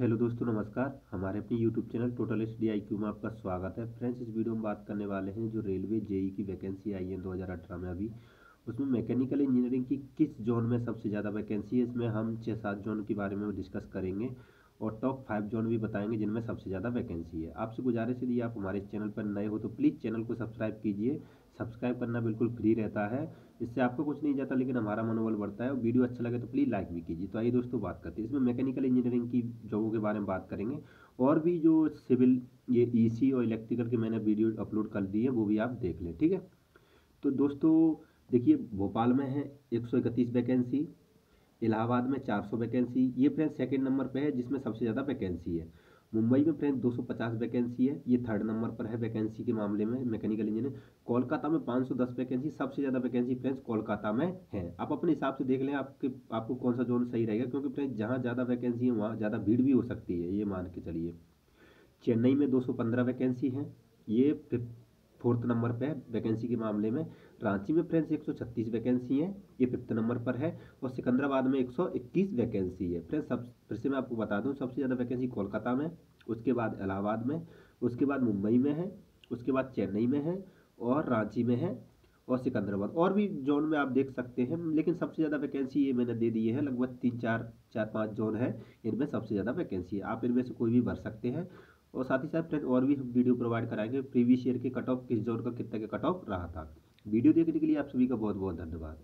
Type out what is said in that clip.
Hello दोस्तों, नमस्कार। हमारे अपने YouTube channel total S D I Q में आपका स्वागत है। फ्रेंड्स, इस वीडियो में बात करने वाले हैं जो रेलवे जेई की वैकेंसी आई है 2018 में अभी। उसमें मैकेनिकल इंजीनियरिंग की किस जोन में सबसे ज़्यादा वैकेंसी है, इसमें हम छः सात जोन के बारे में डिस्कस करेंगे और टॉप फाइव जोन भी बताएँगे जिनमें सबसे ज़्यादा वैकेंसी है। आपसे गुजारिश यदि आप हमारे चैनल पर नए हो तो प्लीज़ चैनल को सब्सक्राइब कीजिए। सब्सक्राइब करना बिल्कुल फ्री रहता है। इससे आपको कुछ नहीं जाता, लेकिन हमारा मनोबल बढ़ता है और वीडियो अच्छा लगे तो प्लीज़ लाइक भी कीजिए। तो आइए दोस्तों बात करते हैं। इसमें मैकेनिकल इंजीनियरिंग की जॉबों के बारे में बात करेंगे। और भी जो सिविल ये ईसी और इलेक्ट्रिकल के मैंने वीडियो अपलोड कर दी है, वो भी आप देख लें, ठीक है? तो दोस्तों, देखिए, भोपाल में है एक सौ इकतीस वैकेंसी इलाहाबाद में 400 वैकेंसी ये फ्रेंड सेकेंड नंबर पर है जिसमें सबसे ज़्यादा वैकेंसी है। मुंबई में फ्रेंड 250 वैकेंसी है, ये थर्ड नंबर पर है वैकेंसी के मामले में मैकेनिकल इंजीनियर कोलकाता में 510 वैकेंसी सबसे ज़्यादा वैकेंसी फ्रेंड्स कोलकाता में है। आप अपने हिसाब से देख लें, आपके, आपको कौन सा जोन सही रहेगा, क्योंकि फ्रेंड्स जहाँ ज़्यादा वैकेंसी है, वहाँ ज़्यादा भीड़ भी हो सकती है, ये मान के चलिए। चेन्नई में दो सौ पंद्रह वैकेंसी है, ये फोर्थ नंबर पे है वैकेंसी के मामले में। रांची में फ्रेंड्स 136 वैकेंसी है, ये फिफ्थ नंबर पर है, और सिकंदराबाद में 121 वैकेंसी है। फ्रेंड्स सब, फिर से मैं आपको बता दूँ, सबसे ज़्यादा वैकेंसी कोलकाता में, उसके बाद इलाहाबाद में, उसके बाद मुंबई में है, उसके बाद चेन्नई में है, और रांची में है, और सिकंदराबाद। और भी जोन में आप देख सकते हैं, लेकिन सबसे ज़्यादा वैकेंसी ये मैंने दे दी है, लगभग तीन चार चार पाँच जोन है, इनमें सबसे ज़्यादा वैकेंसी है। आप इनमें से कोई भी भर सकते हैं और साथ ही साथ फ्रेंड और भी हम वीडियो प्रोवाइड कराएँगे। प्रीवियस ईयर के कट ऑफ़ किस जोन का, कितना का कट ऑफ़ रहा था। वीडियो देखने के लिए आप सभी का बहुत बहुत धन्यवाद।